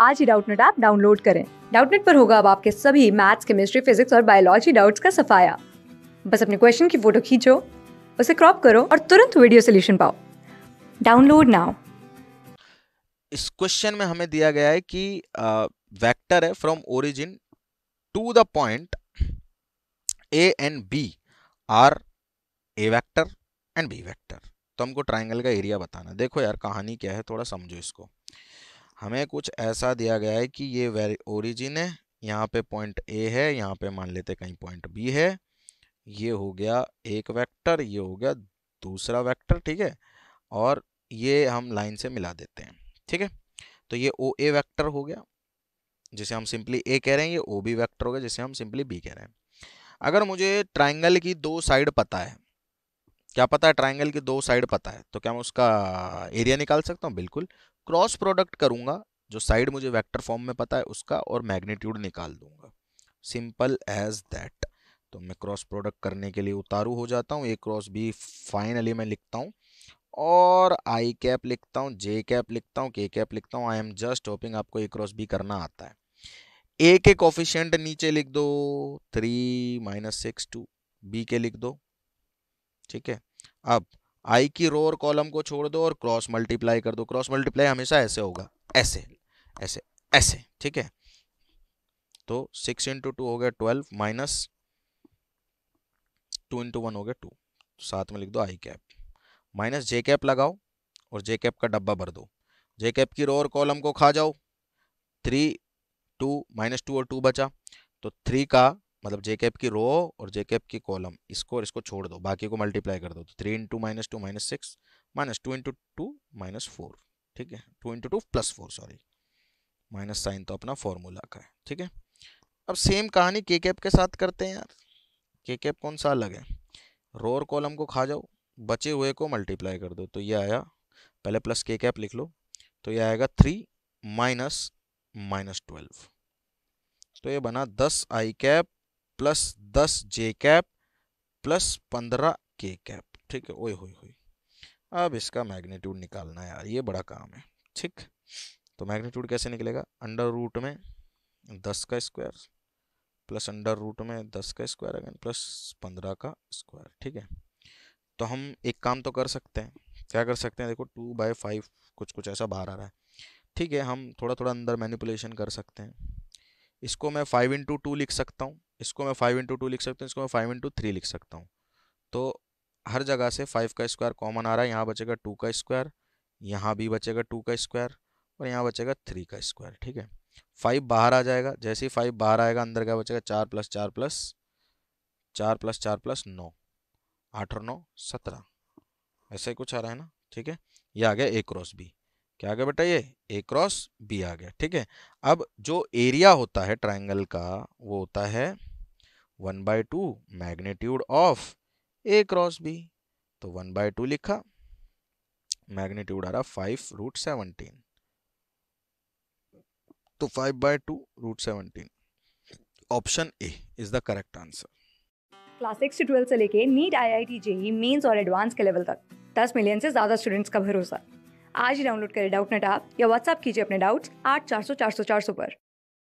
आज ही Doubtnut app download करें। डाउटनेट पर होगा अब आपके सभी मैथ्स, केमिस्ट्री, फिजिक्स और बायोलॉजी डाउट्स का सफाया। बस अपने क्वेश्चन की फ़ोटो खींचो, उसे क्रॉप करो और तुरंत वीडियो सोल्यूशन पाओ। Download now. इस क्वेश्चन में हमें दिया गया है कि वेक्टर है from origin to the point A and B are A vector and B vector. तो हमको ट्राइंगल का एरिया बताना। देखो यार, कहानी क्या है, थोड़ा समझो इसको। हमें कुछ ऐसा दिया गया है कि ये ओरिजिन है, यहाँ पे पॉइंट ए है, यहाँ पे मान लेते कहीं पॉइंट बी है, ये हो गया एक वेक्टर ये हो गया दूसरा वेक्टर ठीक है? और ये हम लाइन से मिला देते हैं, ठीक है? तो ये ओ ए वैक्टर हो गया, जिसे हम सिंपली ए कह रहे हैं, ये ओ बी वैक्टर हो गया, जिसे हम सिंपली बी कह रहे हैं। अगर मुझे ट्राइंगल की दो साइड पता है, क्या पता है ट्राइंगल की दो साइड पता है तो क्या मैं उसका एरिया निकाल सकता हूँ? बिल्कुल क्रॉस प्रोडक्ट करूँगा, जो साइड मुझे वेक्टर फॉर्म में पता है उसका, और मैग्नीट्यूड निकाल दूँगा। Simple as that. तो मैं क्रॉस प्रोडक्ट करने के लिए उतारू हो जाता हूँ। ए क्रॉस बी फाइनली मैं लिखता हूँ। और आई कैप लिखता हूँ जे कैप लिखता हूँ के कैप लिखता हूँ। आई एम जस्ट होपिंग आपको ए क्रॉस बी करना आता है। ए के कॉफिशियंट नीचे लिख दो। Three minus six two B के लिख दो। ठीक है? अब आई की रो और कॉलम को छोड़ दो और क्रॉस मल्टीप्लाई कर दो। क्रॉस मल्टीप्लाई हमेशा ऐसे होगा। ऐसे ऐसे ऐसे, ठीक है? तो सिक्स इंटू टू हो गया twelve minus two into one हो गया टू साथ में लिख दो i cap. Minus j cap लगाओ और जे कैप का डब्बा भर दो। जे कैप की रो और कॉलम को खा जाओ। थ्री टू माइनस टू और टू बचा। तो थ्री का मतलब जे कैप की रो और जे कैप की कॉलम इसको और इसको छोड़ दो, बाकी को मल्टीप्लाई कर दो तो three into minus two minus six minus two into two minus four ठीक है? Two into two plus four sorry minus sign तो अपना फॉर्मूला का है, ठीक है? अब सेम कहानी के कैप के साथ करते हैं यार के कैप कौन सा अलग है? रो और कॉलम को खा जाओ, बचे हुए को मल्टीप्लाई कर दो तो ये आया, पहले प्लस के कैप लिख लो तो ये आएगा थ्री माइनस माइनस ट्वेल्व तो ये बना दस आई कैप प्लस दस जे कैप प्लस पंद्रह के कैप। ठीक है, ओए हुई हुई अब इसका मैग्नीट्यूड निकालना है यार, ये बड़ा काम है। ठीक तो मैग्नीट्यूड कैसे निकलेगा? अंडर रूट में दस का स्क्वायर प्लस अंडर रूट में दस का स्क्वायर अगेन प्लस पंद्रह का स्क्वायर। ठीक है तो हम एक काम तो कर सकते हैं। क्या कर सकते हैं? देखो टू बाई फाइव कुछ कुछ ऐसा बाहर आ रहा है। ठीक है, हम थोड़ा थोड़ा अंदर मैनिपुलेशन कर सकते हैं। इसको मैं फाइव इंटू टू लिख सकता हूँ। इसको मैं फाइव इंटू टू लिख सकता हूँ, इसको मैं फाइव इंटू थ्री लिख सकता हूँ। तो हर जगह से फाइव का स्क्वायर कॉमन आ रहा है, यहाँ बचेगा टू का स्क्वायर यहाँ भी बचेगा टू का स्क्वायर और यहाँ बचेगा थ्री का स्क्वायर ठीक है? फाइव बाहर आ जाएगा, जैसे ही फाइव बाहर आएगा, अंदर क्या बचेगा? चार प्लस चार प्लस चार प्लस चार प्लस नौ, आठ और नौ सत्रह, ऐसा ही कुछ आ रहा है ना, ठीक है? ये आ गया ए क्रॉस बी क्या आ गया बेटा ये? ए क्रॉस बी आ गया, ठीक है? अब जो एरिया होता है ट्राइंगल का, वो होता है one by two magnitude of a cross b. तो वन बाय टू लिखा, मैग्नीट्यूड आ रहा फाइव रूट सेवनटीन। तो five by two root seventeen. Option a is the correct answer. Class six से ट्वेल्थ से लेके NEET I I T JEE Mains और advance के लेवल तक, दस मिलियन से ज़्यादा स्टूडेंट्स का भरोसा। आज ही डाउनलोड करें डाउट नेट आप या व्हाट्सअप कीजिए अपने डाउट्स आठ चार सौ चार सौ चार सौ पर।